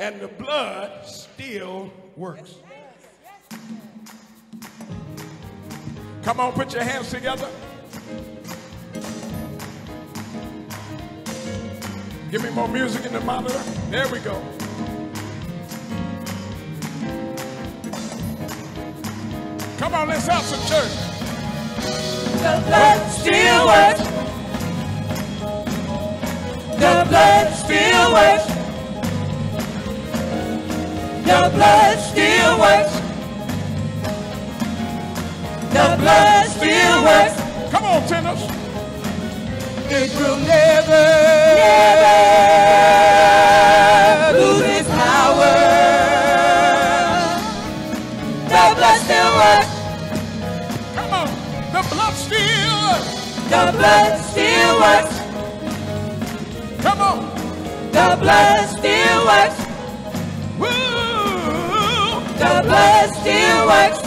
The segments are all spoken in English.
and the blood still works. Come on, put your hands together. Give me more music in the monitor. There we go. Come on, let's have some church. The blood still works. The blood still works. The blood still works. The blood still works. Come on, tenors. It will never, never lose its power. The blood still works. Come on. The blood still works. The blood still works. Come on. The blood still works. Still works.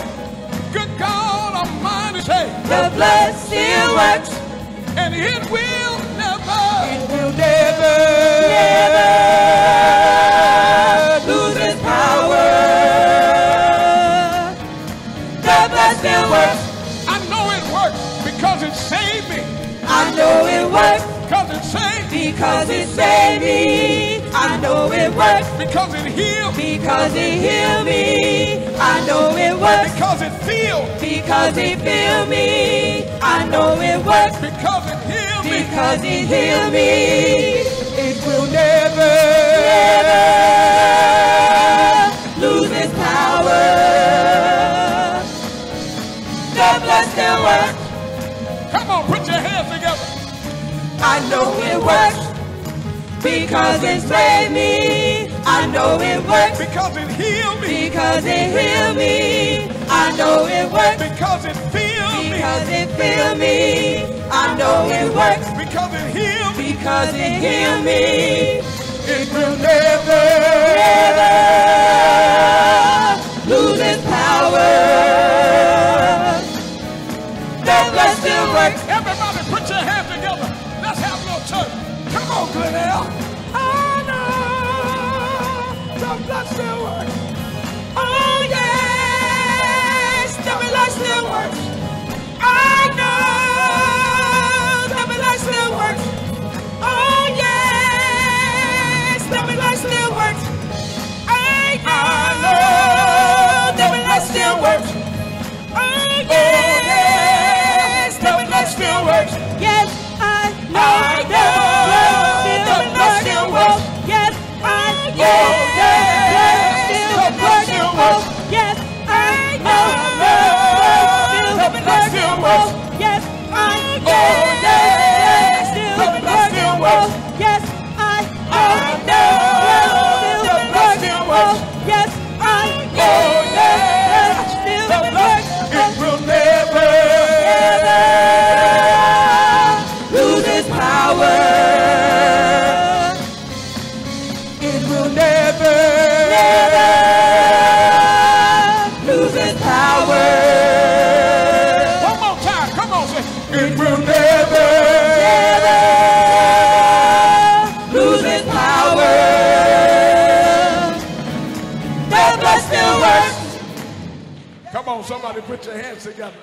Good God Almighty say, The blood still works. and it will never. It will never, never lose its power. The blood still works. I know it works because it saved me. I know it works Because it saved me. because it saved me. I know it works Because it healed because it healed me. I know it works Because it filled. because it filled me. I know it works Because it healed me. because it healed me. It will never, never lose its power. The blood still works. Come on, put your hands together. I know it works because it saved me. I know it works Because it healed me. because it healed me. I know it works Because it filled me. because it filled me. I know it works Because it healed me. because it healed me. It will never. Never Yes, I know the blood still works. Yes, I know the blood still works. Yes, I know the blood still works. Yes, I know the blood still works. Yes, I know the blood still works. Yes, It will never. Never lose its power. The blood still works. Come on, somebody put your hands together.